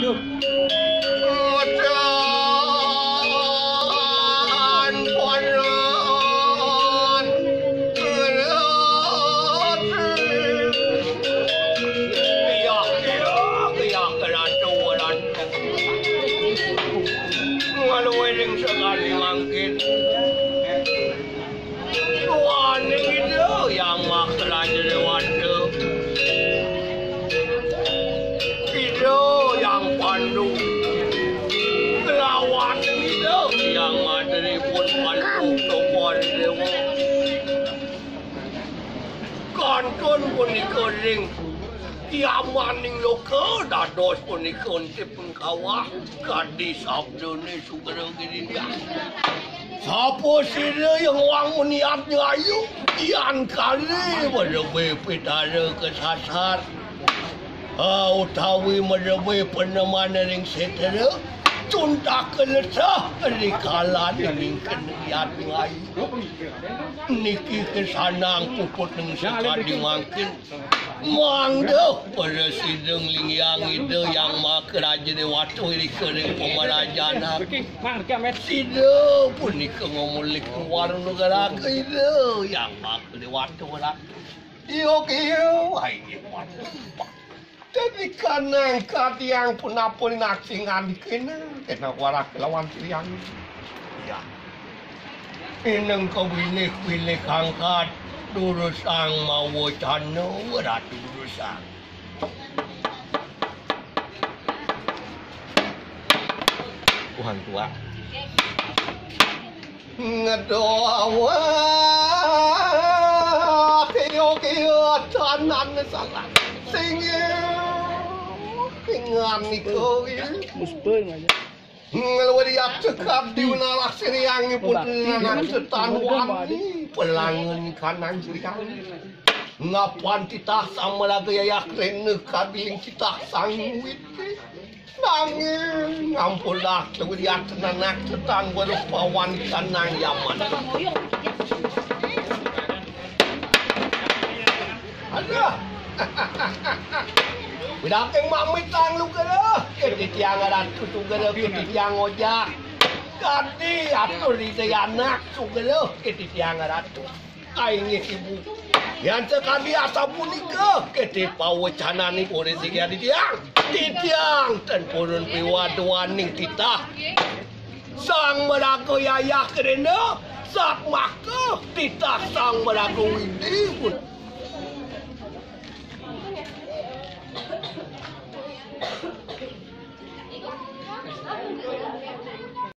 Được. Kantun pun dikering Kiamaning loka dados pun dikunci pengkawah Kadi sabda ni sugera gini dia Siapa sila yang orang meniatnya ayu Ian kali merebai pitara kesasar. Ah, utawi merebai penemana ring setera Cunta kelesah Di kala ning keneriat ayu Niki kesanang puput ng sekali mangkin Mang dah pada sidang lingyang itu yang mak raja kering pemerajaan Pergi, mang dekat met. Sida pun ni ke ngomulik keluar negara itu yang mak dewatu lah. Iyo kiyo, ay Jadi Ikaneng kadiang punapun naksingan kena kena warak lawan kiriang. Ya. Ineng kau ini pilih kangkat durusang mau cano warat durusang. Tuhan tua. Ngedoa wah, kio kio tanan salah singir. Kingan niko Muspel aja. ngelwadi cekap di unalah siriang pun anak setan wani pelangan kanan siriang ngapan titah sama lagi ya kena kabiling titah sangwit nangin ngampun dah tunggu dia tenanak setan berupa wanita nang yaman ada Bidak yang mamit tang lu kena Keti tiang ada tutu kena Keti tiang Kati atur di anak tu kena Keti tiang ibu. Yang sekali asap punika Keti pawe cana ni Pore sigi di tiang. Di purun piwa duaning kita Sang meraku yayah kerana Sak maka Titah sang meraku ini pun